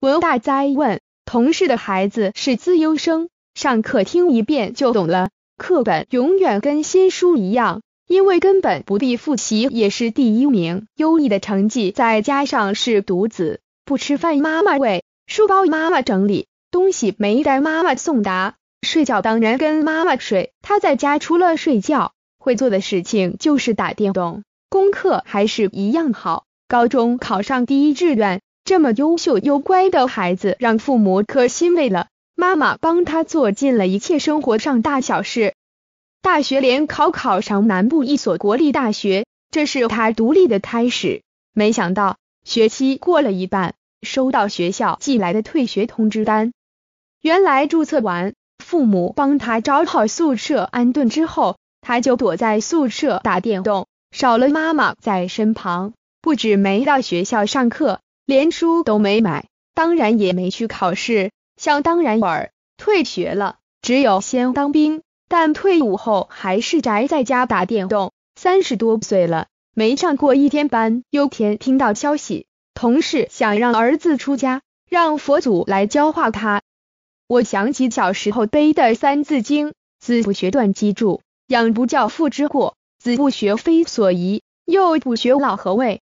文大哉问：同事的孩子是资优生，上课听一遍就懂了，课本永远跟新书一样，因为根本不必复习也是第一名，优异的成绩再加上是独子，不吃饭妈妈喂，书包妈妈整理，东西没带妈妈送达，睡觉当然跟妈妈睡。他在家除了睡觉，会做的事情就是打电动，功课还是一样好，高中考上第一志愿。这么优秀又乖的孩子，让父母可欣慰了。妈妈帮他做尽了一切生活上大小事，大学联考考上南部一所国立大学，这是他独立的开始。没想到学期过了一半，收到学校寄来的退学通知单。原来注册完，父母帮他找好宿舍安顿之后，他就躲在宿舍打电动，少了妈妈在身旁，不止没到学校上课。连书都没买，当然也没去考试，想当然尔，退学了。只有先当兵，但退伍后还是宅在家打电动。三十多岁了，没上过一天班。有天听到消息，同事想让儿子出家，让佛祖来教化他。我想起小时候背的《三字经》，子不学断机杼，养不教父之过；子不学非所宜，幼不学老何为。